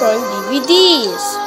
Uncle DVDs.